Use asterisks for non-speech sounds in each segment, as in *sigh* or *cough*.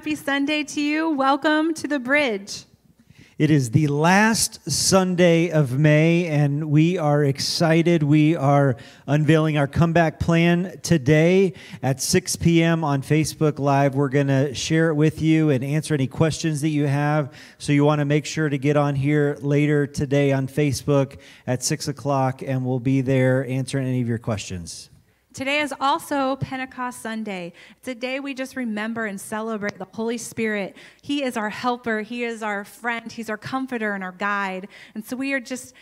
Happy Sunday to you. Welcome to the bridge. It is the last Sunday of May, and we are excited. We are unveiling our comeback plan today at 6 p.m. on Facebook Live. We're going to share it with you and answer any questions that you have. So, you want to make sure to get on here later today on Facebook at 6 o'clock, and we'll be there answering any of your questions. Today is also Pentecost Sunday. It's a day we just remember and celebrate the Holy Spirit. He is our helper, He is our friend, He's our comforter and our guide. And so we are just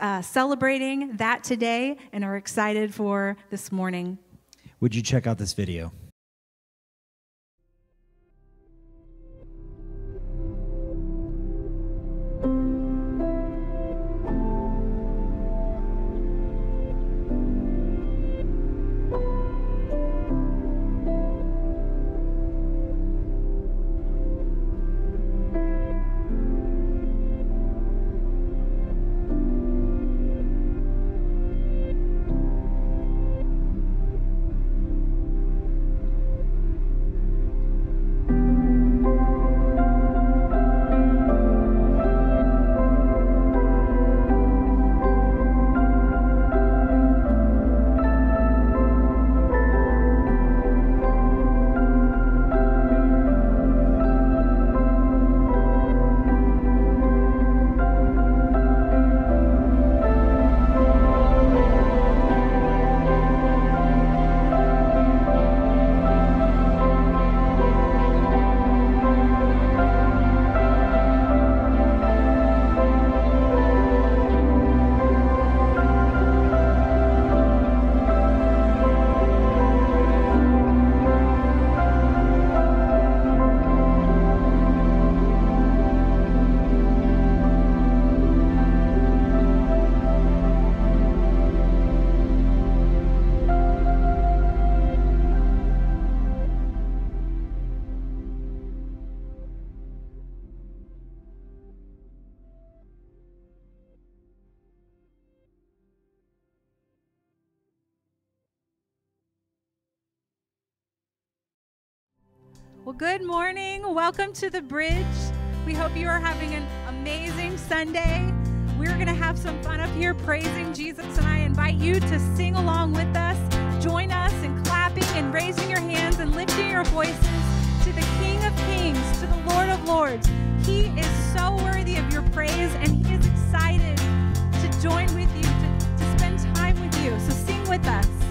uh, celebrating that today and are excited for this morning. Would you check out this video? Good morning. Welcome to the bridge. We hope you are having an amazing Sunday. We're going to have some fun up here praising Jesus, and I invite you to sing along with us. Join us in clapping and raising your hands and lifting your voices to the King of Kings, to the Lord of Lords. He is so worthy of your praise, and He is excited to join with you, to, to spend time with you. So sing with us.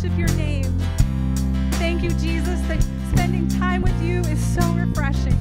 worship your name. Thank you, Jesus, that spending time with you is so refreshing.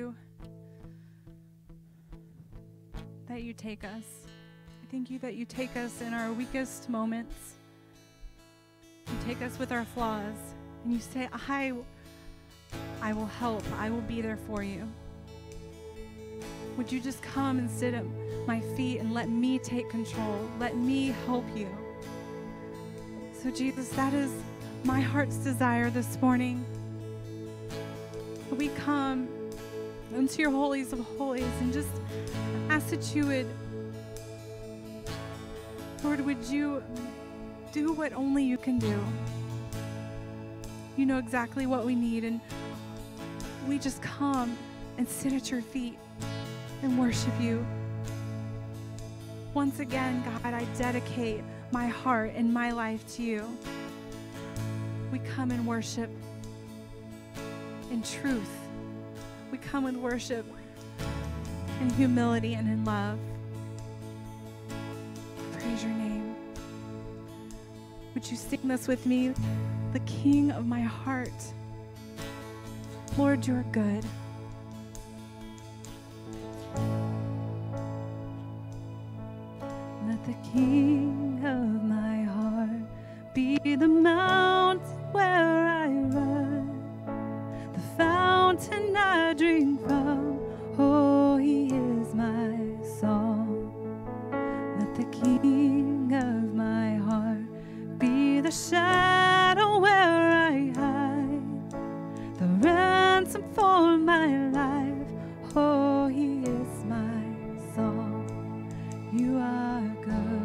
You that you take us. I thank you that you take us in our weakest moments. You take us with our flaws, and you say, I, I will help. I will be there for you. Would you just come and sit at my feet and let me take control? Let me help you. So, Jesus, that is my heart's desire this morning. We come into your holies of holies and just ask that you would, Lord, would you do what only you can do? You know exactly what we need, and we just come and sit at your feet and worship you. Once again, God, I dedicate my heart and my life to you. We come and worship in truth. We come and worship in humility and in love. Praise your name. Would you sing this with me? The King of my heart. Lord, you're good. Let the King of my heart be the mountain where I the fountain I drink from. Oh, he is my song. Let the King of my heart be the shadow where I hide, the ransom for my life. Oh, he is my song. You are good,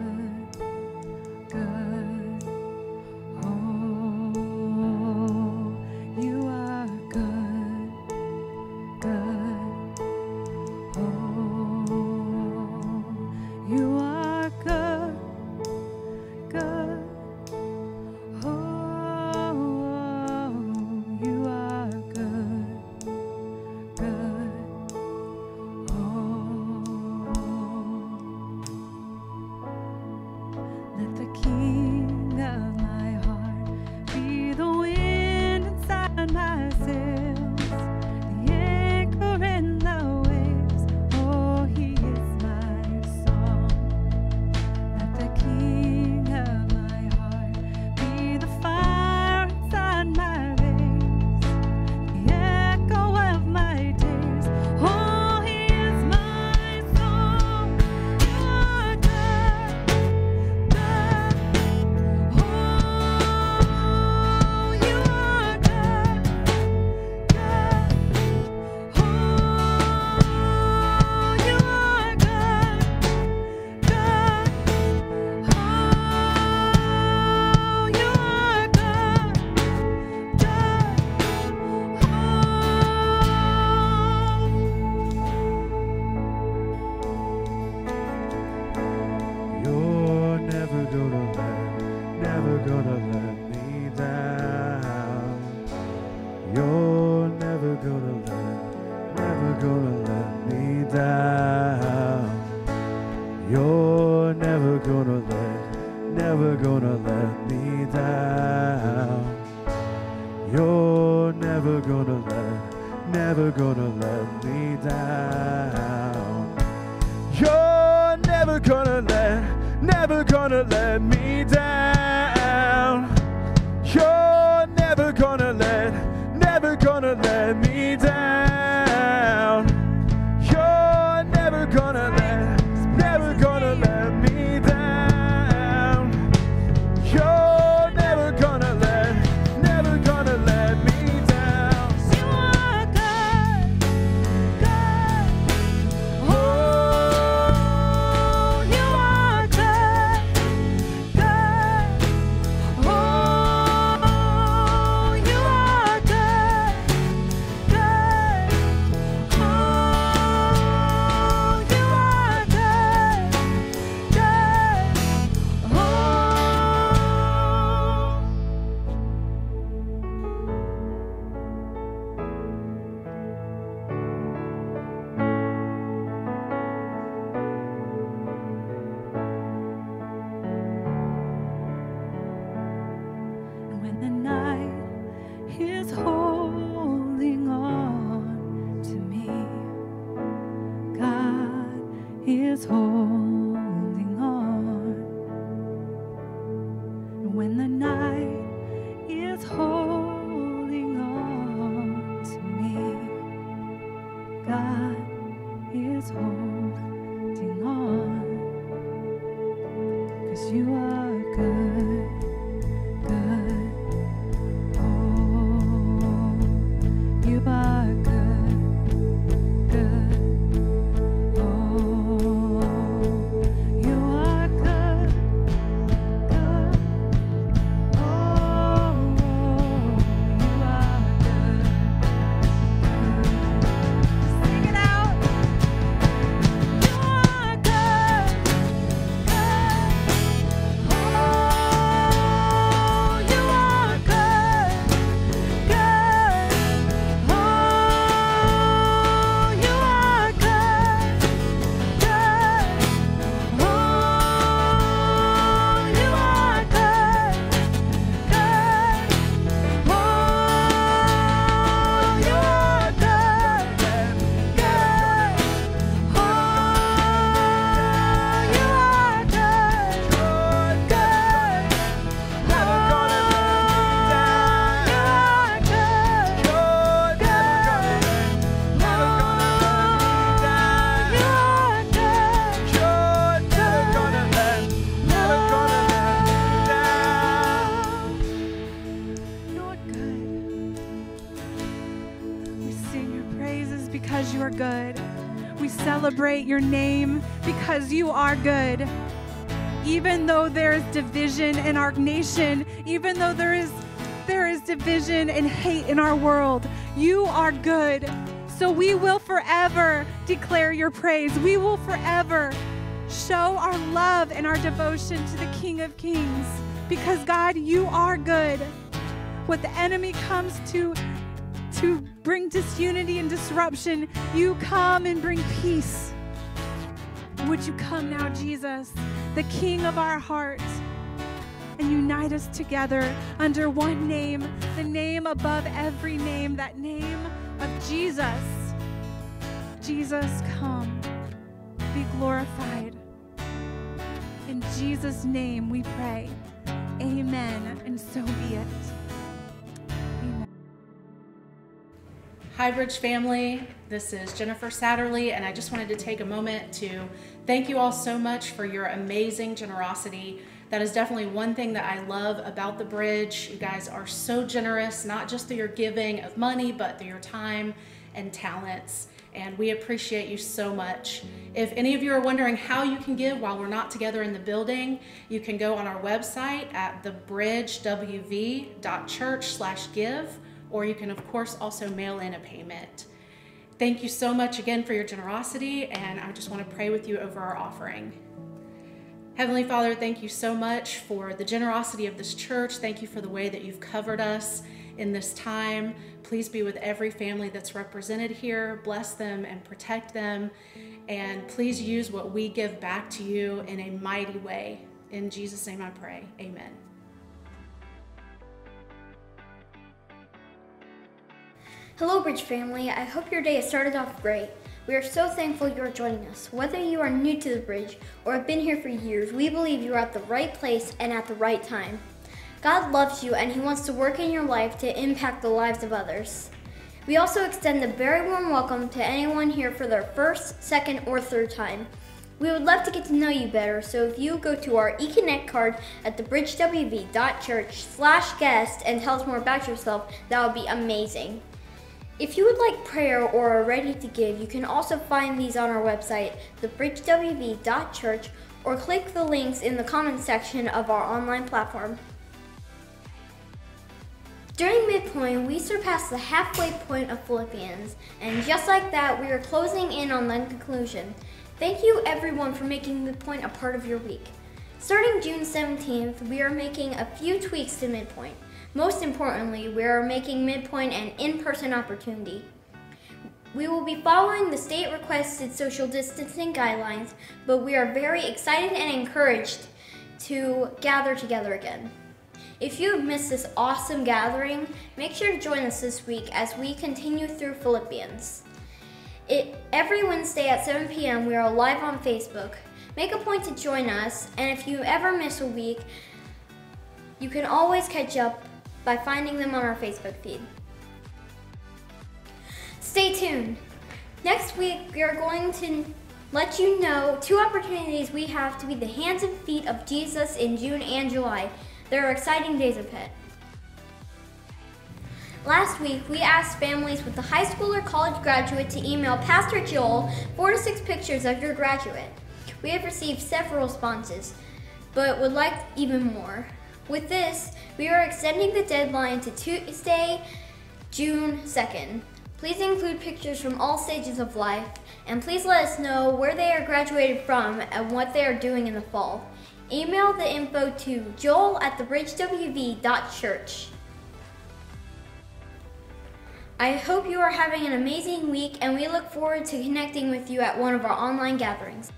praise because you are good. We celebrate your name because you are good. Even though there is division in our nation, even though there is there is division and hate in our world, you are good. So we will forever declare your praise. We will forever show our love and our devotion to the King of Kings because God, you are good. What the enemy comes to to bring disunity and disruption, you come and bring peace. Would you come now, Jesus, the King of our hearts, and unite us together under one name, the name above every name, that name of Jesus. Jesus, come, be glorified. In Jesus' name we pray. Amen. And so be it. Hi, Bridge family. This is Jennifer Satterley, and I just wanted to take a moment to thank you all so much for your amazing generosity. That is definitely one thing that I love about the Bridge. You guys are so generous, not just through your giving of money, but through your time and talents. And we appreciate you so much. If any of you are wondering how you can give while we're not together in the building, you can go on our website at thebridgewv.church/give or you can, of course, also mail in a payment. Thank you so much again for your generosity, and I just want to pray with you over our offering. Heavenly Father, thank you so much for the generosity of this church. Thank you for the way that you've covered us in this time. Please be with every family that's represented here. Bless them and protect them. And please use what we give back to you in a mighty way. In Jesus' name I pray. Amen. Hello, Bridge family. I hope your day has started off great. We are so thankful you are joining us. Whether you are new to the bridge or have been here for years, we believe you are at the right place and at the right time. God loves you and He wants to work in your life to impact the lives of others. We also extend a very warm welcome to anyone here for their first, second, or third time. We would love to get to know you better, so if you go to our eConnect card at thebridgewv.church slash guest and tell us more about yourself, that would be amazing. If you would like prayer or are ready to give, you can also find these on our website, thebridgewv.church, or click the links in the comments section of our online platform. During midpoint, we surpassed the halfway point of Philippians, and just like that, we are closing in on the conclusion. Thank you everyone for making midpoint a part of your week. Starting June 17th, we are making a few tweaks to midpoint. Most importantly, we are making Midpoint an in-person opportunity. We will be following the state requested social distancing guidelines, but we are very excited and encouraged to gather together again. If you have missed this awesome gathering, make sure to join us this week as we continue through Philippians. It, every Wednesday at 7 p.m., we are live on Facebook. Make a point to join us, and if you ever miss a week, you can always catch up by finding them on our Facebook feed. Stay tuned. Next week, we are going to let you know two opportunities we have to be the hands and feet of Jesus in June and July. There are exciting days ahead. Last week, we asked families with a high school or college graduate to email Pastor Joel four to six pictures of your graduate. We have received several responses, but would like even more. With this, we are extending the deadline to Tuesday, June 2nd. Please include pictures from all stages of life, and please let us know where they are graduated from and what they are doing in the fall. Email the info to joel at thebridgewv.church. I hope you are having an amazing week, and we look forward to connecting with you at one of our online gatherings.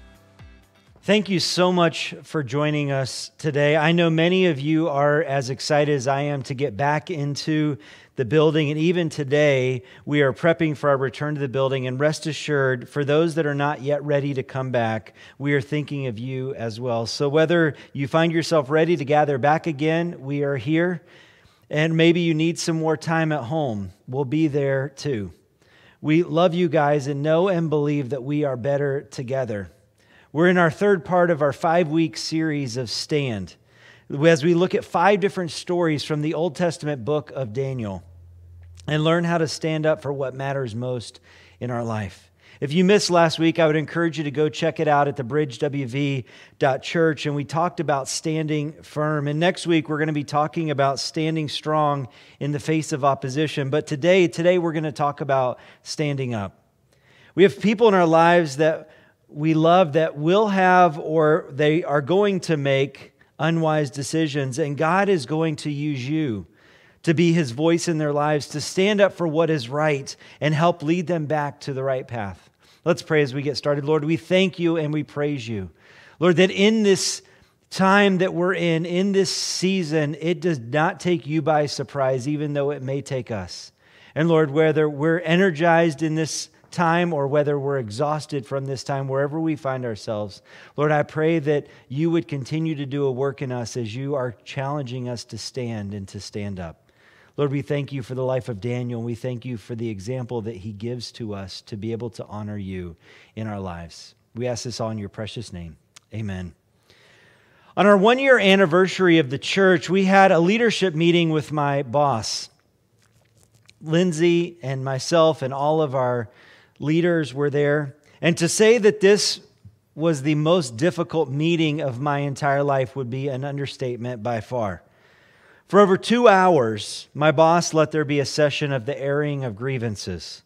Thank you so much for joining us today. I know many of you are as excited as I am to get back into the building. And even today, we are prepping for our return to the building. And rest assured, for those that are not yet ready to come back, we are thinking of you as well. So whether you find yourself ready to gather back again, we are here. And maybe you need some more time at home, we'll be there too. We love you guys and know and believe that we are better together. We're in our third part of our five week series of Stand as we look at five different stories from the Old Testament book of Daniel and learn how to stand up for what matters most in our life. If you missed last week, I would encourage you to go check it out at thebridgewv.church. And we talked about standing firm. And next week, we're going to be talking about standing strong in the face of opposition. But today, today we're going to talk about standing up. We have people in our lives that we love that will have or they are going to make unwise decisions. And God is going to use you to be his voice in their lives, to stand up for what is right and help lead them back to the right path. Let's pray as we get started. Lord, we thank you and we praise you. Lord, that in this time that we're in, in this season, it does not take you by surprise, even though it may take us. And Lord, whether we're energized in this time or whether we're exhausted from this time, wherever we find ourselves, Lord, I pray that you would continue to do a work in us as you are challenging us to stand and to stand up. Lord, we thank you for the life of Daniel, we thank you for the example that he gives to us to be able to honor you in our lives. We ask this all in your precious name. Amen. On our one year anniversary of the church, we had a leadership meeting with my boss. Lindsay and myself and all of our leaders were there. And to say that this was the most difficult meeting of my entire life would be an understatement by far. For over two hours, my boss let there be a session of the airing of grievances.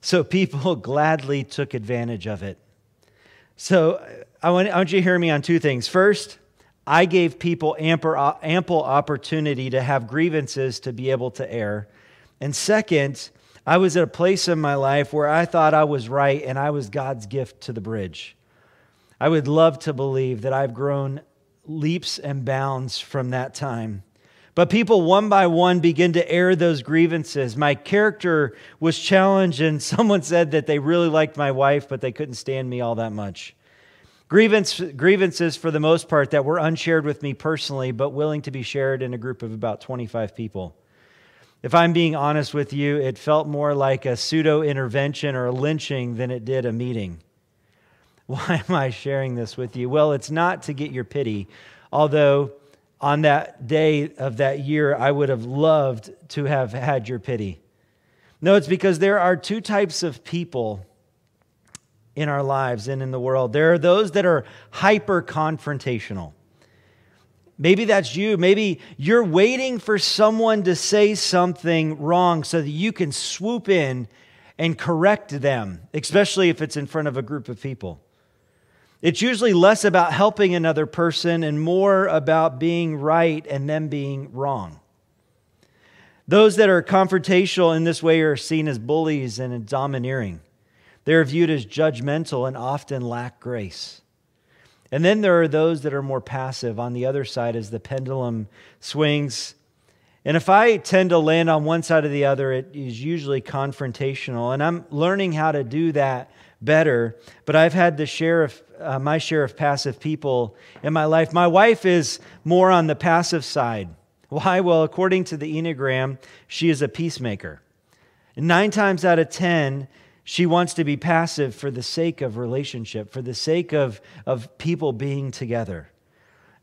So people *laughs* gladly took advantage of it. So I want, I want you to hear me on two things. First, I gave people ample, ample opportunity to have grievances to be able to air. And second, I was at a place in my life where I thought I was right and I was God's gift to the bridge. I would love to believe that I've grown leaps and bounds from that time. But people one by one begin to air those grievances. My character was challenged, and *laughs* someone said that they really liked my wife, but they couldn't stand me all that much. Grievance, grievances, for the most part, that were unshared with me personally, but willing to be shared in a group of about 25 people. If I'm being honest with you, it felt more like a pseudo intervention or a lynching than it did a meeting. *laughs* Why am I sharing this with you? Well, it's not to get your pity, although on that day of that year, I would have loved to have had your pity. No, it's because there are two types of people in our lives and in the world. There are those that are hyper confrontational. Maybe that's you. Maybe you're waiting for someone to say something wrong so that you can swoop in and correct them, especially if it's in front of a group of people. It's usually less about helping another person and more about being right and them being wrong. Those that are confrontational in this way are seen as bullies and domineering. They're viewed as judgmental and often lack grace. And then there are those that are more passive on the other side as the pendulum swings. And if I tend to land on one side or the other, it is usually confrontational. And I'm learning how to do that better. But I've had the share of uh, my share of passive people in my life. My wife is more on the passive side. Why? Well, according to the Enneagram, she is a peacemaker. nine times out of ten, she wants to be passive for the sake of relationship, for the sake of, of people being together.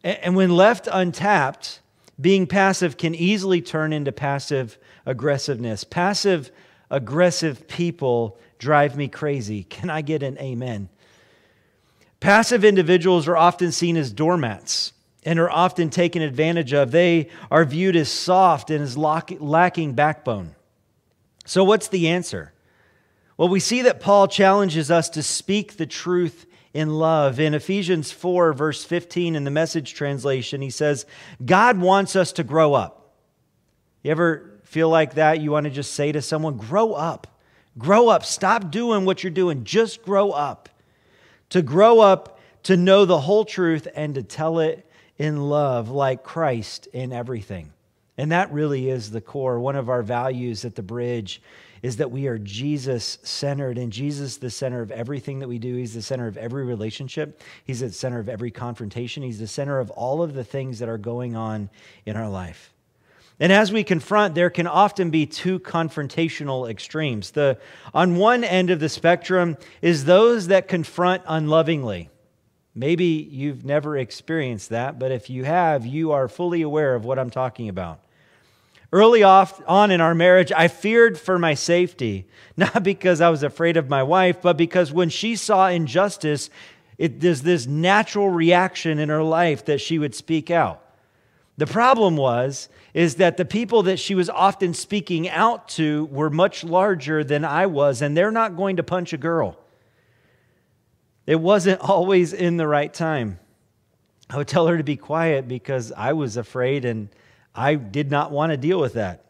And, and when left untapped, being passive can easily turn into passive aggressiveness. Passive aggressive people drive me crazy. Can I get an amen? Passive individuals are often seen as doormats and are often taken advantage of. They are viewed as soft and as lacking backbone. So, what's the answer? Well, we see that Paul challenges us to speak the truth in love. In Ephesians 4, verse 15, in the message translation, he says, God wants us to grow up. You ever feel like that? You want to just say to someone, Grow up. Grow up. Stop doing what you're doing. Just grow up. To grow up, to know the whole truth, and to tell it in love, like Christ in everything. And that really is the core. One of our values at the bridge is that we are Jesus centered, and Jesus the center of everything that we do. He's the center of every relationship. He's the center of every confrontation. He's the center of all of the things that are going on in our life. And as we confront, there can often be two confrontational extremes. The, on one end of the spectrum is those that confront unlovingly. Maybe you've never experienced that, but if you have, you are fully aware of what I'm talking about. Early off on in our marriage, I feared for my safety, *laughs* not because I was afraid of my wife, but because when she saw injustice, it, there's this natural reaction in her life that she would speak out. The problem was is that the people that she was often speaking out to were much larger than I was and they're not going to punch a girl. It wasn't *laughs* always in the right time. I would tell her to be quiet because I was afraid and I did not want to deal with that.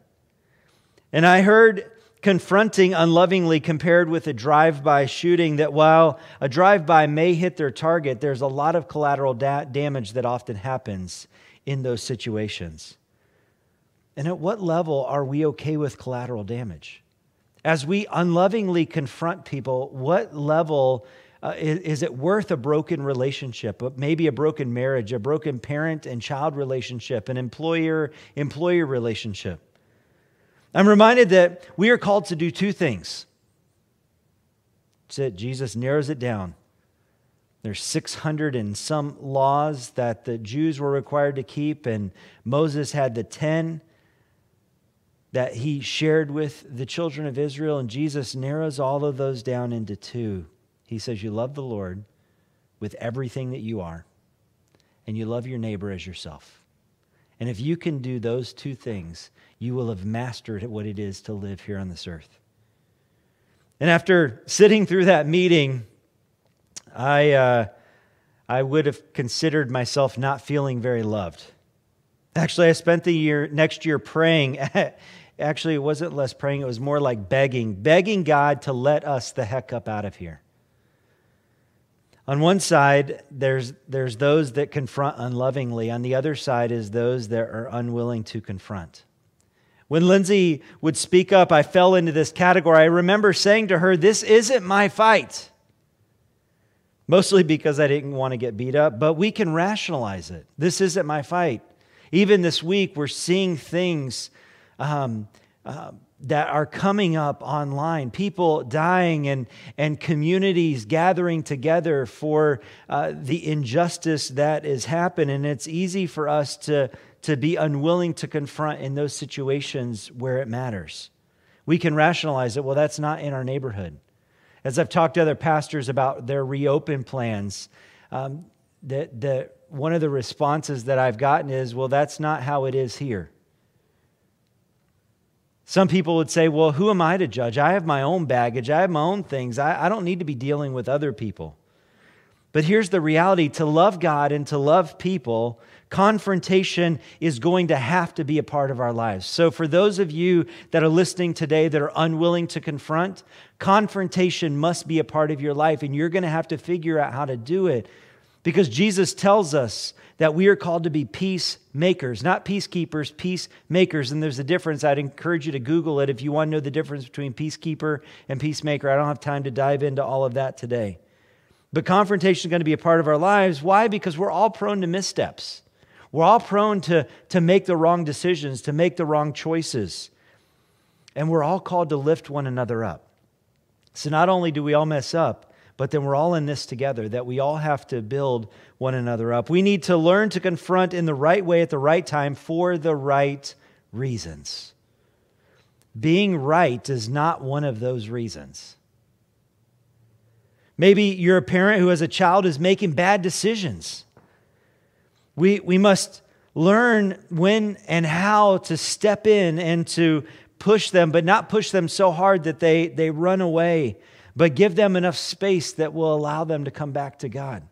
And I heard confronting unlovingly compared with a drive by shooting that while a drive by may hit their target, there's a lot of collateral da- damage that often happens in those situations. And at what level are we okay with collateral damage? As we unlovingly confront people, what level uh, is, is, it worth a broken relationship, maybe a broken marriage, a broken parent and child relationship, an employer employer relationship? I'm reminded that we are called to do two things. That's it. Jesus narrows it down. There's 600 and some laws that the Jews were required to keep, and Moses had the 10 that he shared with the children of Israel, and Jesus narrows all of those down into two. He says, You love the Lord with everything that you are, and you love your neighbor as yourself. And if you can do those two things, you will have mastered what it is to live here on this earth. And after sitting through that meeting, I, uh, I would have considered myself not feeling very loved. Actually, I spent the year next year praying. *laughs* Actually, it wasn't less praying, it was more like begging, begging God to let us the heck up out of here. On one side, there's, there's those that confront unlovingly. On the other side is those that are unwilling to confront. When Lindsay would speak up, I fell into this category. I remember saying to her, This isn't my fight. Mostly because I didn't want to get beat up, but we can rationalize it. This isn't my fight. Even this week, we're seeing things um, uh, that are coming up online people dying and, and communities gathering together for uh, the injustice that has happened. And it's easy for us to, to be unwilling to confront in those situations where it matters. We can rationalize it well, that's not in our neighborhood. As I've talked to other pastors about their reopen plans, um, that, that one of the responses that I've gotten is, well, that's not how it is here. Some people would say, well, who am I to judge? I have my own baggage, I have my own things. I, I don't need to be dealing with other people. But here's the reality to love God and to love people, confrontation is going to have to be a part of our lives. So, for those of you that are listening today that are unwilling to confront, confrontation must be a part of your life, and you're going to have to figure out how to do it because Jesus tells us that we are called to be peacemakers, not peacekeepers, peacemakers. And there's a difference. I'd encourage you to Google it if you want to know the difference between peacekeeper and peacemaker. I don't have time to dive into all of that today. But confrontation is going to be a part of our lives. Why? Because we're all prone to missteps. We're all prone to, to make the wrong decisions, to make the wrong choices. And we're all called to lift one another up. So not only do we all mess up, but then we're all in this together, that we all have to build one another up. We need to learn to confront in the right way at the right time for the right reasons. Being right is not one of those reasons. Maybe you're a parent who, as a child, is making bad decisions. We, we must learn when and how to step in and to push them, but not push them so hard that they, they run away but give them enough space that will allow them to come back to God.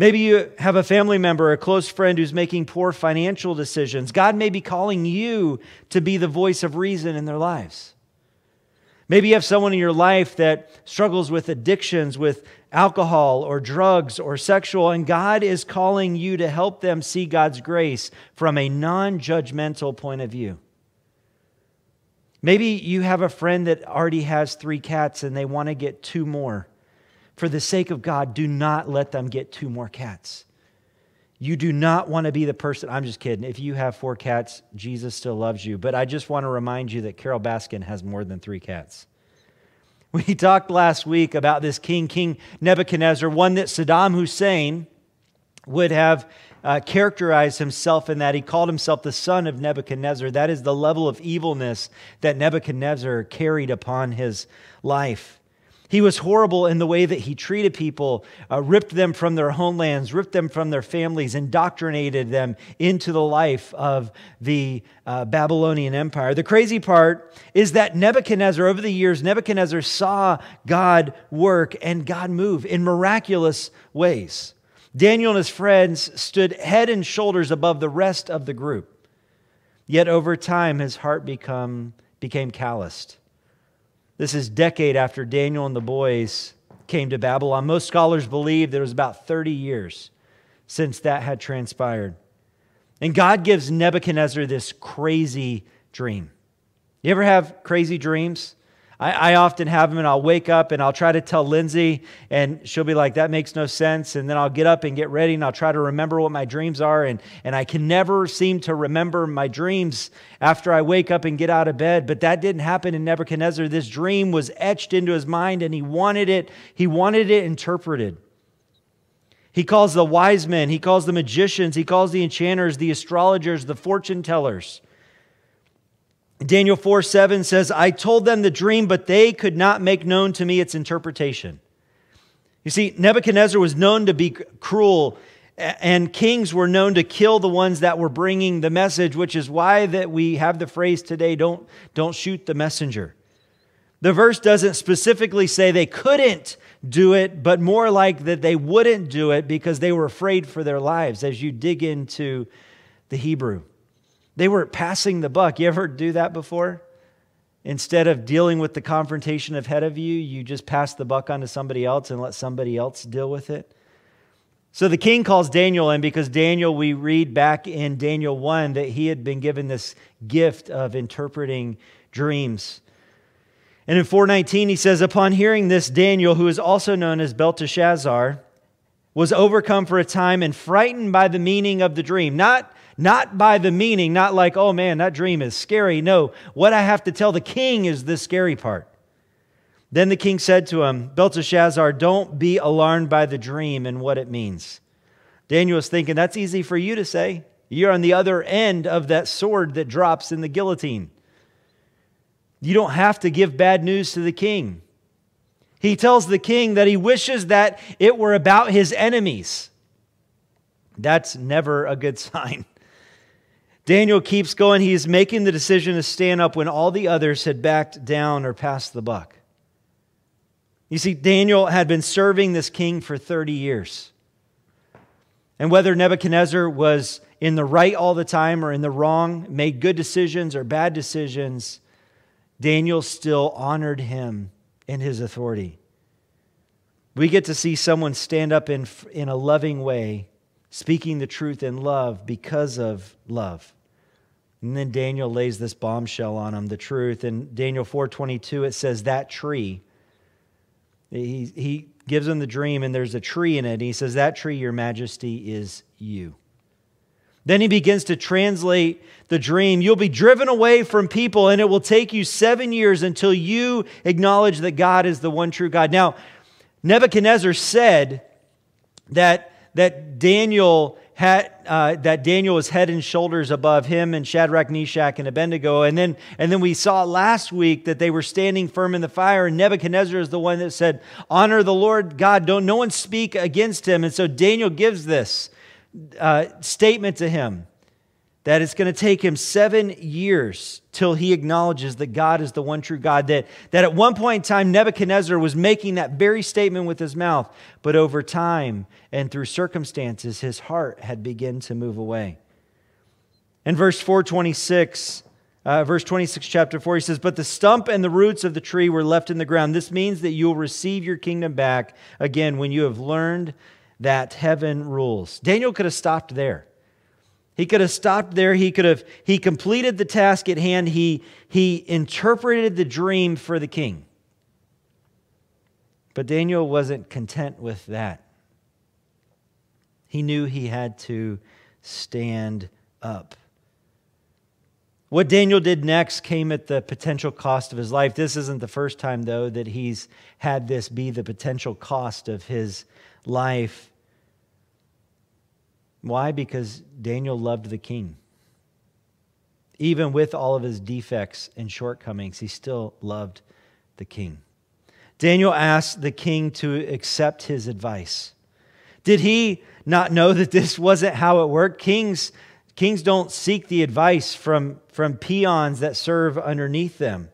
Maybe you have a family member, a close friend who's making poor financial decisions. God may be calling you to be the voice of reason in their lives. Maybe you have someone in your life that struggles with addictions, with alcohol or drugs or sexual, and God is calling you to help them see God's grace from a non judgmental point of view. Maybe you have a friend that already has three cats and they want to get two more. For the sake of God, do not let them get two more cats. You do not want to be the person. I'm just kidding. If you have four cats, Jesus still loves you. But I just want to remind you that Carole Baskin has more than three cats. *laughs* We talked last week about this king, King Nebuchadnezzar, one that Saddam Hussein would have uh, characterized himself in that he called himself the son of Nebuchadnezzar. That is the level of evilness that Nebuchadnezzar carried upon his life. He was horrible in the way that he treated people, uh, ripped them from their homelands, ripped them from their families, indoctrinated them into the life of the uh, Babylonian Empire. The crazy part is that Nebuchadnezzar, over the years, Nebuchadnezzar saw God work and God move in miraculous ways. Daniel and his friends stood head and shoulders above the rest of the group. Yet over time, his heart become, became calloused. This is decade after Daniel and the boys came to Babylon. Most scholars believe it was about 30 years since that had transpired. And God gives Nebuchadnezzar this crazy dream. You ever have crazy dreams? I, I, often have them and I'll wake up and I'll try to tell Lindsay, and she'll be like, that makes no sense. And then I'll get up and get ready and I'll try to remember what my dreams are. And, and I can never seem to remember my dreams after I wake up and get out of bed. But that didn't happen in Nebuchadnezzar. This dream was etched into his mind and he wanted it, he wanted it interpreted. He calls the wise men, he calls the magicians, he calls the enchanters, the astrologers, the fortune tellers. Daniel 4 7 says, I told them the dream, but they could not make known to me its interpretation. You see, Nebuchadnezzar was known to be cruel, and kings were known to kill the ones that were bringing the message, which is why that we have the phrase today, don't, don't shoot the messenger. The verse doesn't specifically say they couldn't do it, but more like that they wouldn't do it because they were afraid for their lives as you dig into the Hebrew. They were passing the buck. You ever do that before? Instead of dealing with the confrontation ahead of you, you just pass the buck on to somebody else and let somebody else deal with it. So the king calls Daniel in because Daniel, we read back in Daniel 1 that he had been given this gift of interpreting dreams. And in 419, he says, Upon hearing this, Daniel, who is also known as Belteshazzar, was overcome for a time and frightened by the meaning of the dream. Not not by the meaning, not like, oh man, that dream is scary. No, what I have to tell the king is the scary part. Then the king said to him, Belteshazzar, don't be alarmed by the dream and what it means. Daniel was thinking, that's easy for you to say. You're on the other end of that sword that drops in the guillotine. You don't have to give bad news to the king. He tells the king that he wishes that it were about his enemies. That's never a good *laughs* sign. Daniel keeps going. He's making the decision to stand up when all the others had backed down or passed the buck. You see, Daniel had been serving this king for 30 years. And whether Nebuchadnezzar was in the right all the time or in the wrong, made good decisions or bad decisions, Daniel still honored him in his authority. We get to see someone stand up in, in a loving way speaking the truth in love because of love. And then Daniel lays this bombshell on him, the truth. In Daniel 4:22 it says that tree he, he gives him the dream and there's a tree in it. And he says that tree your majesty is you. Then he begins to translate the dream. You'll be driven away from people, and it will take you seven years until you acknowledge that God is the one true God. Now, Nebuchadnezzar said that that Daniel had uh, that Daniel was head and shoulders above him and Shadrach, Meshach, and Abednego. And then, and then we saw last week that they were standing firm in the fire. And Nebuchadnezzar is the one that said, "Honor the Lord God. Don't no one speak against him." And so Daniel gives this uh, statement to him that it's going to take him seven years till he acknowledges that God is the one true God. That, that at one point in time, Nebuchadnezzar was making that very statement with his mouth, but over time and through circumstances, his heart had begun to move away. In verse 426, uh, verse 26, chapter 4, he says, But the stump and the roots of the tree were left in the ground. This means that you will receive your kingdom back again when you have learned that heaven rules. Daniel could have stopped there. He could have stopped there. He could have, he completed the task at hand. He, he interpreted the dream for the king. But Daniel wasn't content with that. He knew he had to stand up. What Daniel did next came at the potential cost of his life. This isn't the first time, though, that he's had this be the potential cost of his life. Why? Because Daniel loved the king. Even with all of his defects and shortcomings, he still loved the king. Daniel asked the king to accept his advice. Did he not know that this wasn't how it worked? Kings, kings don't seek the advice from, from peons that serve underneath them.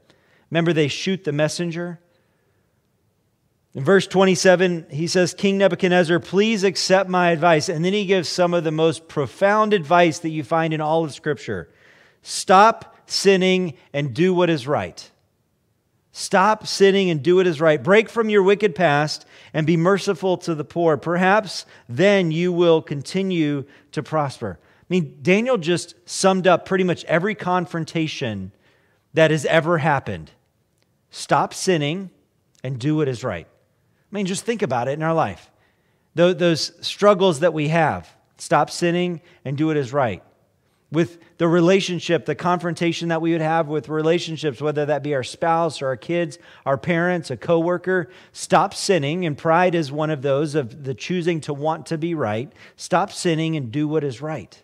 Remember, they shoot the messenger? In verse 27, he says, King Nebuchadnezzar, please accept my advice. And then he gives some of the most profound advice that you find in all of Scripture stop sinning and do what is right. Stop sinning and do what is right. Break from your wicked past and be merciful to the poor. Perhaps then you will continue to prosper. I mean, Daniel just summed up pretty much every confrontation that has ever happened. Stop sinning and do what is right. I mean, just think about it in our life. Those struggles that we have, stop sinning and do what is right. With the relationship, the confrontation that we would have with relationships, whether that be our spouse or our kids, our parents, a coworker, stop sinning, and pride is one of those of the choosing to want to be right. Stop sinning and do what is right.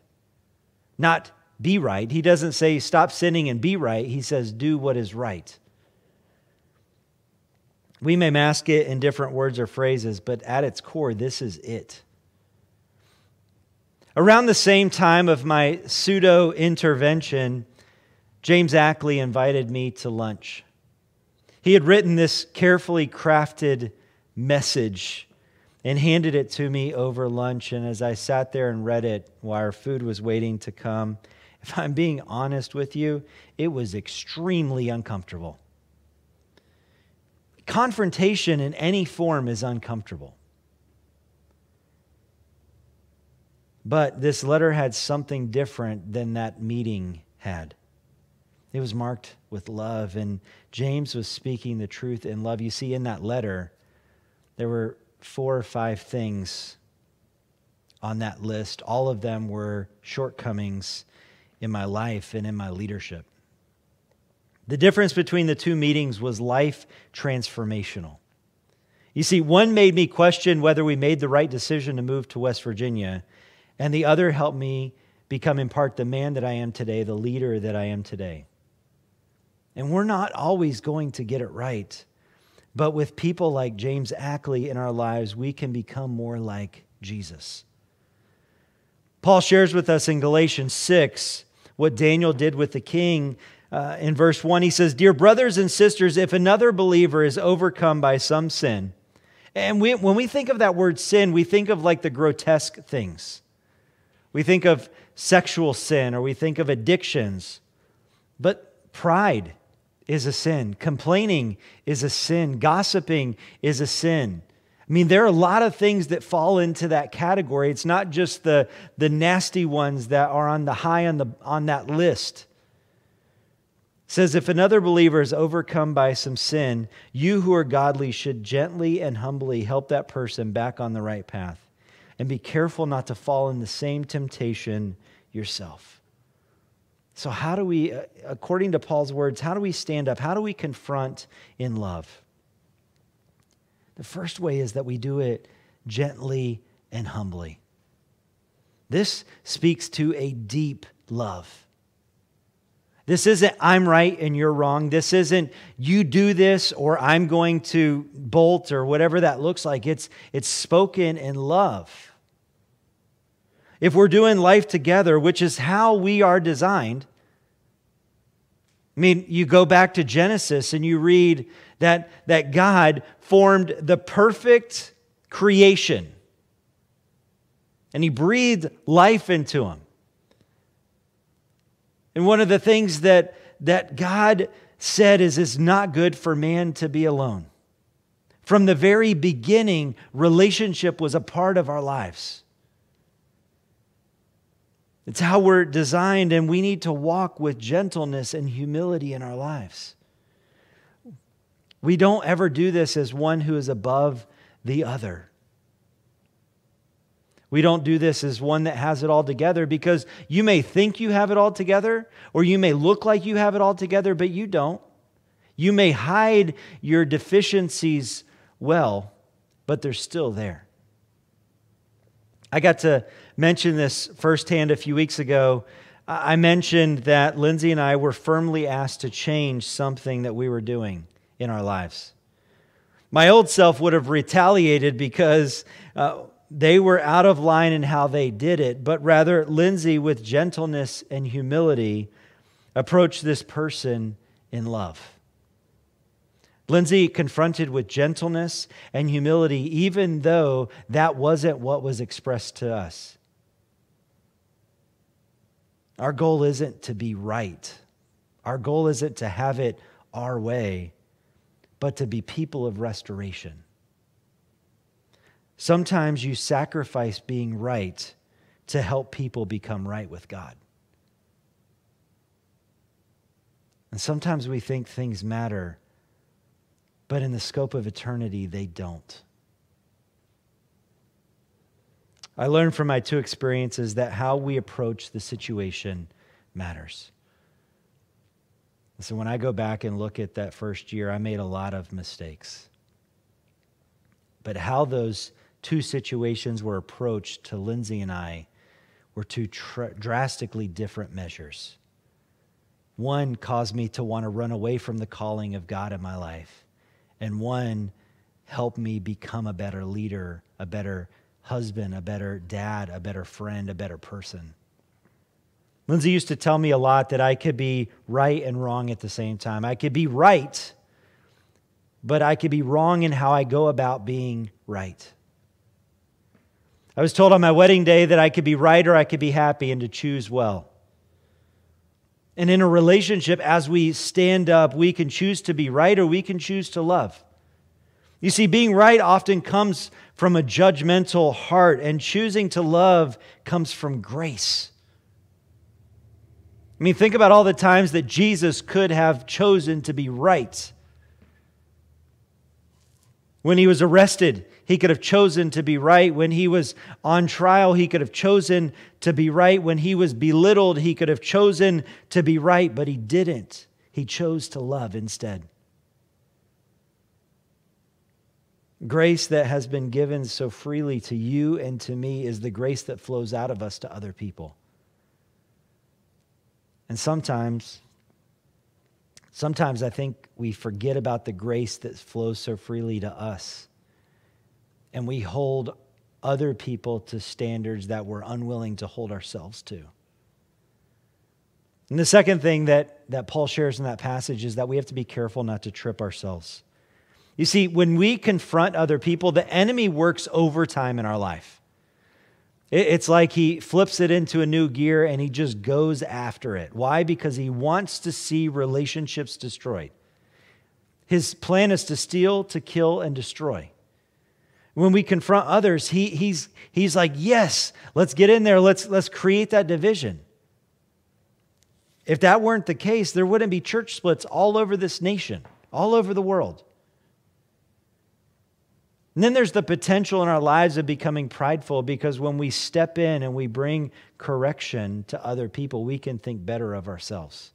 Not be right. He doesn't say stop sinning and be right. He says do what is right. We may mask it in different words or phrases, but at its core, this is it. Around the same time of my pseudo intervention, James Ackley invited me to lunch. He had written this carefully crafted message and handed it to me over lunch. And as I sat there and read it while our food was waiting to come, if I'm being honest with you, it was extremely uncomfortable. Confrontation in any form is uncomfortable. But this letter had something different than that meeting had. It was marked with love, and James was speaking the truth in love. You see, in that letter, there were four or five things on that list. All of them were shortcomings in my life and in my leadership. The difference between the two meetings was life transformational. You see, one made me question whether we made the right decision to move to West Virginia, and the other helped me become, in part, the man that I am today, the leader that I am today. And we're not always going to get it right, but with people like James Ackley in our lives, we can become more like Jesus. Paul shares with us in Galatians 6 what Daniel did with the king uh, in verse 1, he says, Dear brothers and sisters, if another believer is overcome by some sin, and we, when we think of that word sin, we think of like the grotesque things. We think of sexual sin or we think of addictions. But pride is a sin. Complaining is a sin. Gossiping is a sin. I mean, there are a lot of things that fall into that category. It's not just the, the nasty ones that are on the high on, the, on that list says if another believer is overcome by some sin you who are godly should gently and humbly help that person back on the right path. And be careful not to fall in the same temptation yourself. So how do we uh, according to paul's words how do we stand up? How do we confront in love? The first way is that we do it gently and humbly. This speaks to a deep love this isn't I'm right and you're wrong. This isn't you do this or I'm going to bolt or whatever that looks like. It's, it's spoken in love. If we're doing life together, which is how we are designed, I mean, you go back to Genesis and you read that, that God formed the perfect creation and he breathed life into them. And one of the things that, that God said is it's not good for man to be alone. From the very beginning, relationship was a part of our lives. It's how we're designed, and we need to walk with gentleness and humility in our lives. We don't ever do this as one who is above the other. We don't do this as one that has it all together because you may think you have it all together, or you may look like you have it all together, but you don't. You may hide your deficiencies well, but they're still there. I got to mention this firsthand a few weeks ago. I mentioned that Lindsay and I were firmly asked to change something that we were doing in our lives. My old self would have retaliated because uh, they were out of line in how they did it, but rather, Lindsay, with gentleness and humility, approached this person in love. Lindsay confronted with gentleness and humility, even though that wasn't what was expressed to us. Our goal isn't to be right. Our goal isn't to have it our way, but to be people of restoration. Sometimes you sacrifice being right to help people become right with God. And sometimes we think things matter, but in the scope of eternity, they don't. I learned from my two experiences that how we approach the situation matters. So when I go back and look at that first year, I made a lot of mistakes. But how those two situations were approached to Lindsay and I were two drastically different measures. One caused me to want to run away from the calling of God in my life, and one helped me become a better leader, a better husband, a better dad, a better friend, a better person. Lindsay used to tell me a lot that I could be right and wrong at the same time. I could be right, but I could be wrong in how I go about being right. I was told on my wedding day that I could be right or I could be happy and to choose well. And in a relationship, as we stand up, we can choose to be right or we can choose to love. You see, being right often comes from a judgmental heart, and choosing to love comes from grace. I mean, think about all the times that Jesus could have chosen to be right. When he was arrested, he could have chosen to be right. When he was on trial, he could have chosen to be right. When he was belittled, he could have chosen to be right, but he didn't. He chose to love instead. Grace that has been given so freely to you and to me is the grace that flows out of us to other people. And sometimes, sometimes I think we forget about the grace that flows so freely to us and we hold other people to standards that we're unwilling to hold ourselves to. And the second thing that, that Paul shares in that passage is that we have to be careful not to trip ourselves. You see, when we confront other people, the enemy works overtime in our life. It's like he flips it into a new gear and he just goes after it. Why? Because he wants to see relationships destroyed. His plan is to steal, to kill, and destroy. When we confront others, he, he's, he's like, yes, let's get in there. Let's, let's create that division. If that weren't the case, there wouldn't be church splits all over this nation, all over the world. And then there's the potential in our lives of becoming prideful because when we step in and we bring correction to other people, we can think better of ourselves.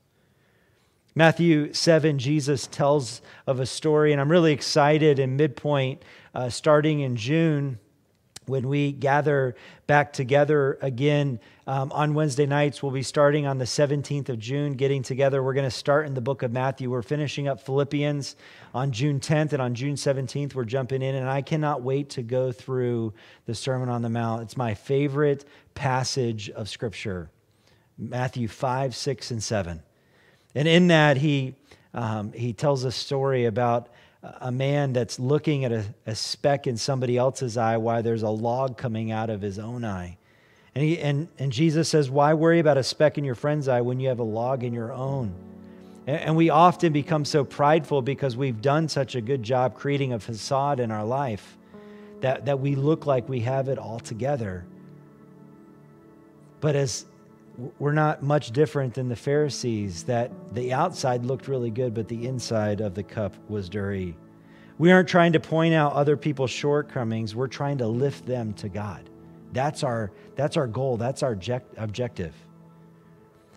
Matthew 7, Jesus tells of a story, and I'm really excited in midpoint uh, starting in June when we gather back together again um, on Wednesday nights. We'll be starting on the 17th of June, getting together. We're going to start in the book of Matthew. We're finishing up Philippians on June 10th, and on June 17th, we're jumping in. And I cannot wait to go through the Sermon on the Mount. It's my favorite passage of Scripture Matthew 5, 6, and 7. And in that, he, um, he tells a story about a man that's looking at a, a, speck in somebody else's eye while there's a log coming out of his own eye. And, he, and, and Jesus says, Why worry about a speck in your friend's eye when you have a log in your own? And, and we often become so prideful because we've done such a good job creating a facade in our life that, that we look like we have it all together. But as we're not much different than the Pharisees, that the outside looked really good, but the inside of the cup was dirty. We aren't trying to point out other people's shortcomings, we're trying to lift them to God. That's our, that's our goal, that's our object, objective.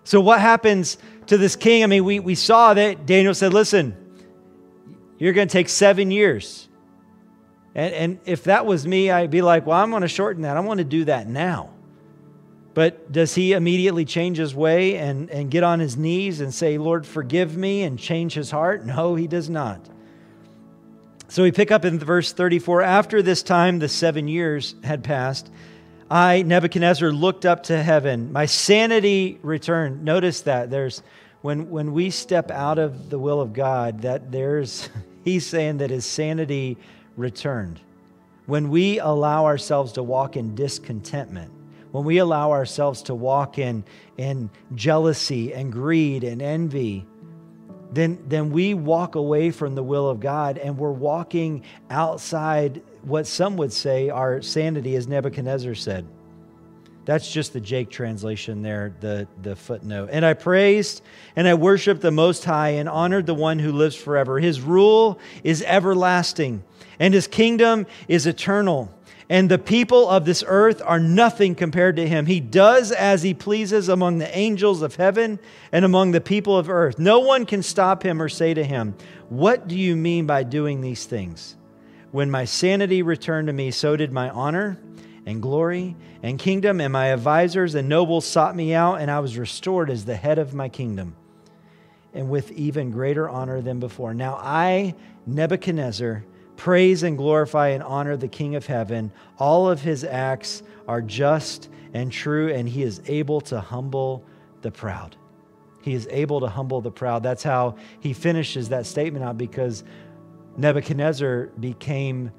So, what happens to this king? I mean, we, we saw that Daniel said, Listen, you're going to take seven years. And, and if that was me, I'd be like, well, I'm going to shorten that. I want to do that now. But does he immediately change his way and, and get on his knees and say, Lord, forgive me and change his heart? No, he does not. So we pick up in verse 34 After this time, the seven years had passed. I, Nebuchadnezzar, looked up to heaven. My sanity returned. Notice that there's when when we step out of the will of God, that there's *laughs* he's saying that his sanity returned. When we allow ourselves to walk in discontentment, when we allow ourselves to walk in, in jealousy and greed and envy, then, then we walk away from the will of God and we're walking outside what some would say our sanity, as Nebuchadnezzar said. That's just the Jake translation there, the, the footnote. And I praised and I worshiped the Most High and honored the one who lives forever. His rule is everlasting and his kingdom is eternal. And the people of this earth are nothing compared to him. He does as he pleases among the angels of heaven and among the people of earth. No one can stop him or say to him, What do you mean by doing these things? When my sanity returned to me, so did my honor and glory and kingdom, and my advisors and nobles sought me out, and I was restored as the head of my kingdom, and with even greater honor than before. Now I, Nebuchadnezzar, praise and glorify and honor the King of heaven. All of his acts are just and true, and he is able to humble the proud. He is able to humble the proud. That's how he finishes that statement out because Nebuchadnezzar became,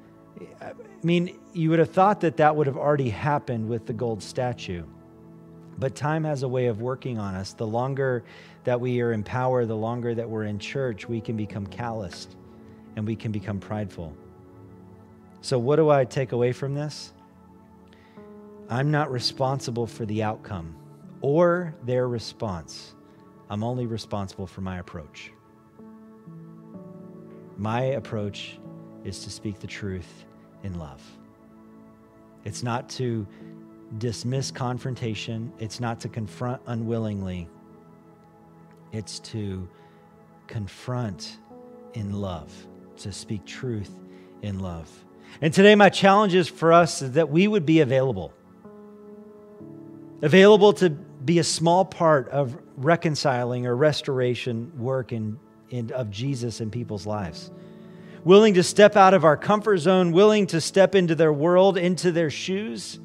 I mean, you would have thought that that would have already happened with the gold statue. But time has a way of working on us. The longer that we are in power, the longer that we're in church, we can become calloused and we can become prideful. So, what do I take away from this? I'm not responsible for the outcome or their response. I'm only responsible for my approach. My approach is to speak the truth in love. It's not to dismiss confrontation, it's not to confront unwillingly, it's to confront in love to speak truth in love. And today, my challenge is for us that we would be available. Available to be a small part of reconciling or restoration work in, in, of Jesus in people's lives. Willing to step out of our comfort zone, willing to step into their world, into their shoes,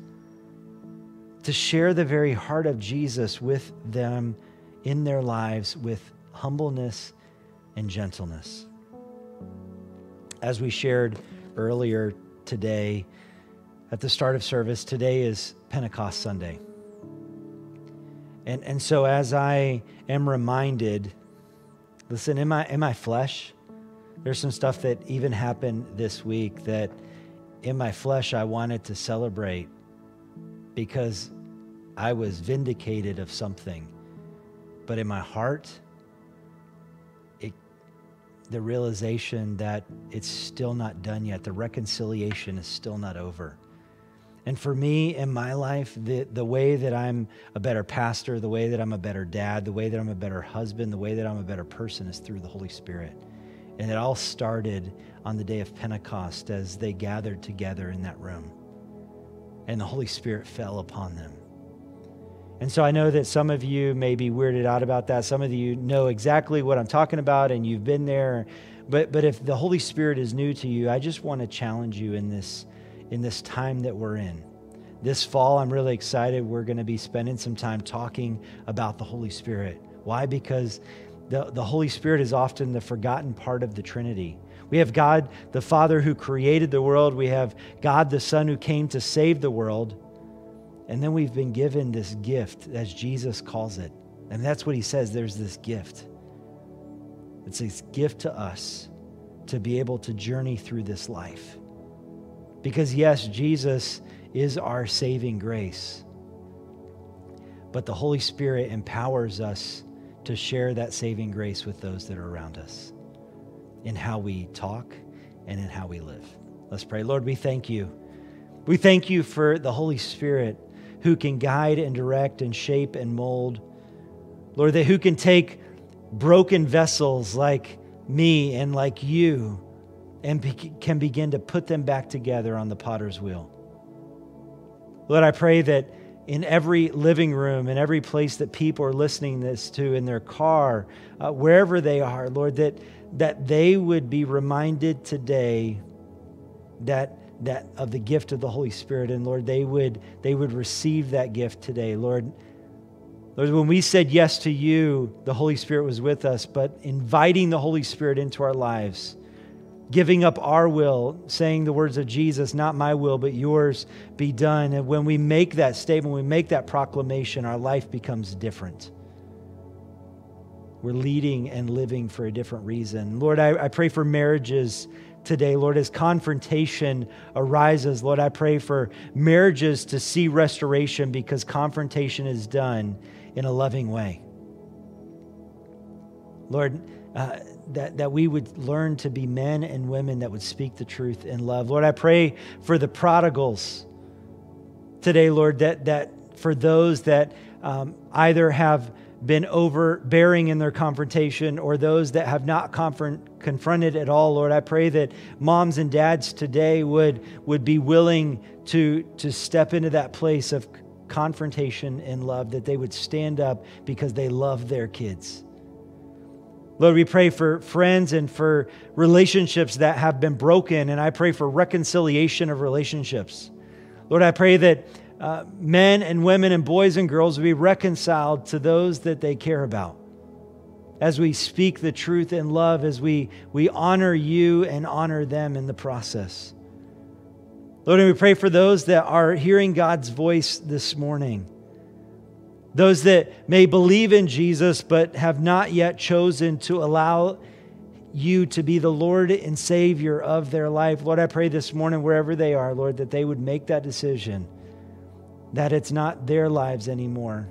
to share the very heart of Jesus with them in their lives with humbleness and gentleness as we shared earlier today at the start of service, today is Pentecost Sunday. And, and so as I am reminded, listen, in my, in my flesh, there's some stuff that even happened this week that in my flesh I wanted to celebrate because I was vindicated of something. But in my heart, the realization that it's still not done yet. The reconciliation is still not over. And for me in my life, the, the way that I'm a better pastor, the way that I'm a better dad, the way that I'm a better husband, the way that I'm a better person is through the Holy Spirit. And it all started on the day of Pentecost as they gathered together in that room. And the Holy Spirit fell upon them. And so I know that some of you may be weirded out about that. Some of you know exactly what I'm talking about and you've been there. But, but if the Holy Spirit is new to you, I just want to challenge you in this, in this time that we're in. This fall, I'm really excited. We're going to be spending some time talking about the Holy Spirit. Why? Because the, the Holy Spirit is often the forgotten part of the Trinity. We have God the Father who created the world, we have God the Son who came to save the world. And then we've been given this gift, as Jesus calls it. And that's what he says there's this gift. It's this gift to us to be able to journey through this life. Because, yes, Jesus is our saving grace, but the Holy Spirit empowers us to share that saving grace with those that are around us in how we talk and in how we live. Let's pray. Lord, we thank you. We thank you for the Holy Spirit who can guide and direct and shape and mold. Lord, that who can take broken vessels like me and like you and be- can begin to put them back together on the potter's wheel. Lord, I pray that in every living room, in every place that people are listening this to, in their car, uh, wherever they are, Lord, that, that they would be reminded today that, that of the gift of the Holy Spirit. And Lord, they would, they would receive that gift today. Lord, Lord, when we said yes to you, the Holy Spirit was with us, but inviting the Holy Spirit into our lives giving up our will, saying the words of Jesus, not my will, but yours be done. And when we make that statement, we make that proclamation, our life becomes different. We're leading and living for a different reason. Lord, I, I pray for marriages today. Lord, as confrontation arises, Lord, I pray for marriages to see restoration because confrontation is done in a loving way. Lord, uh, that, that we would learn to be men and women that would speak the truth in love. Lord, I pray for the prodigals today, Lord, that, that for those that um, either have been overbearing in their confrontation or those that have not confront, confronted at all, Lord, I pray that moms and dads today would, would be willing to, to step into that place of confrontation and love, that they would stand up because they love their kids. Lord, we pray for friends and for relationships that have been broken, and I pray for reconciliation of relationships. Lord, I pray that uh, men and women and boys and girls will be reconciled to those that they care about. As we speak the truth in love, as we, we honor you and honor them in the process. Lord, and we pray for those that are hearing God's voice this morning those that may believe in Jesus but have not yet chosen to allow you to be the Lord and Savior of their life. Lord, I pray this morning, wherever they are, Lord, that they would make that decision, that it's not their lives anymore.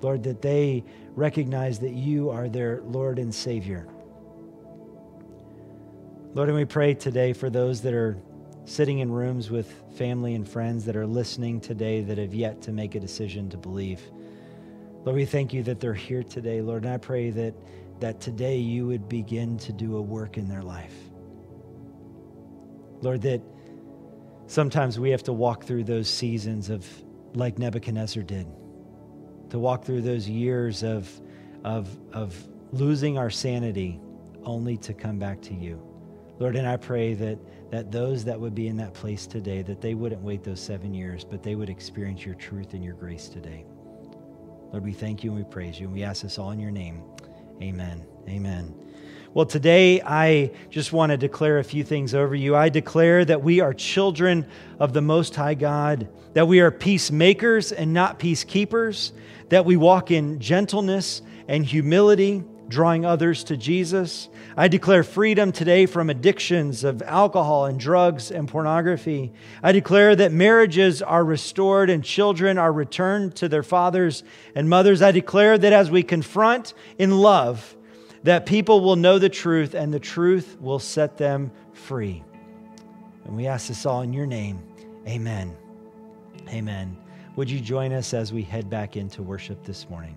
Lord, that they recognize that you are their Lord and Savior. Lord, and we pray today for those that are sitting in rooms with family and friends that are listening today that have yet to make a decision to believe. Lord, we thank you that they're here today, Lord, and I pray that, that today you would begin to do a work in their life. Lord, that sometimes we have to walk through those seasons of, like Nebuchadnezzar did, to walk through those years of, of, of losing our sanity only to come back to you. Lord, and I pray that, that those that would be in that place today, that they wouldn't wait those seven years, but they would experience your truth and your grace today. Lord, we thank you and we praise you, and we ask this all in your name. Amen. Amen. Well, today I just want to declare a few things over you. I declare that we are children of the Most High God, that we are peacemakers and not peacekeepers, that we walk in gentleness and humility drawing others to Jesus. I declare freedom today from addictions of alcohol and drugs and pornography. I declare that marriages are restored and children are returned to their fathers and mothers. I declare that as we confront in love, that people will know the truth and the truth will set them free. And we ask this all in your name. Amen. Amen. Would you join us as we head back into worship this morning?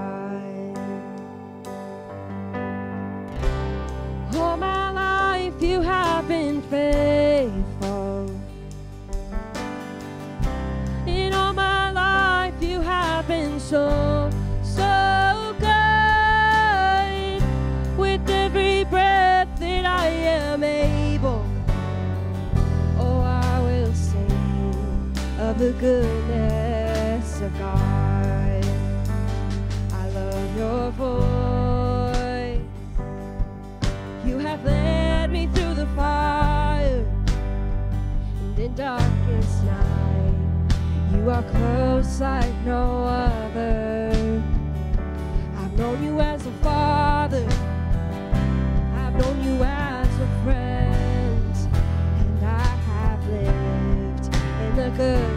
darkest night. You are close like no other. I've known you as a father, I've known you as a friend, and I have lived in the good.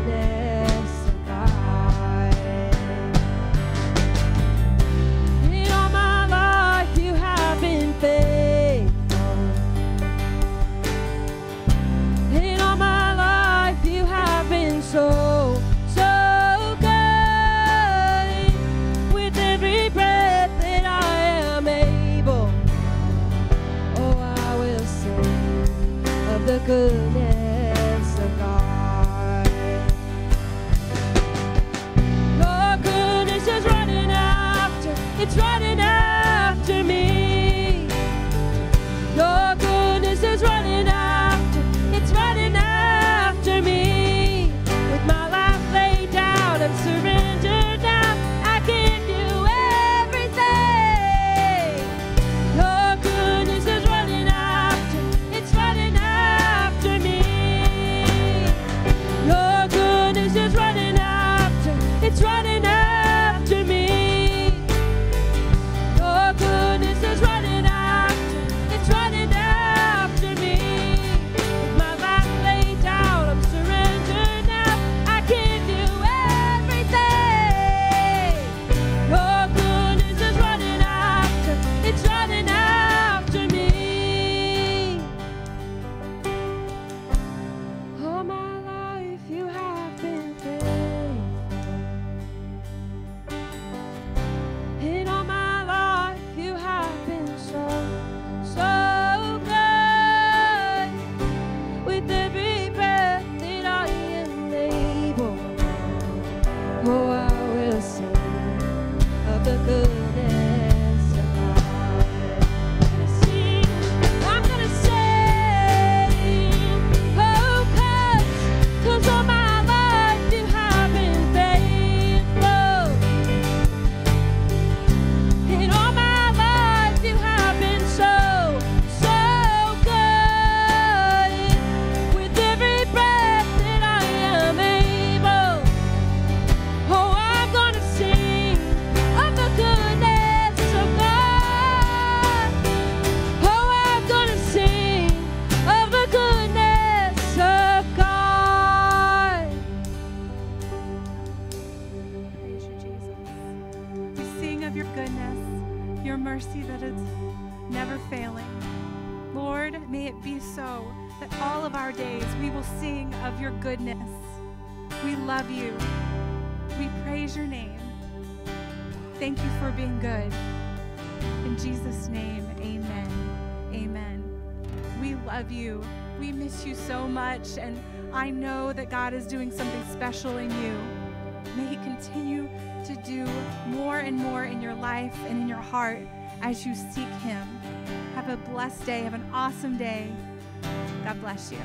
special in you. May He continue to do more and more in your life and in your heart as you seek Him. Have a blessed day. Have an awesome day. God bless you.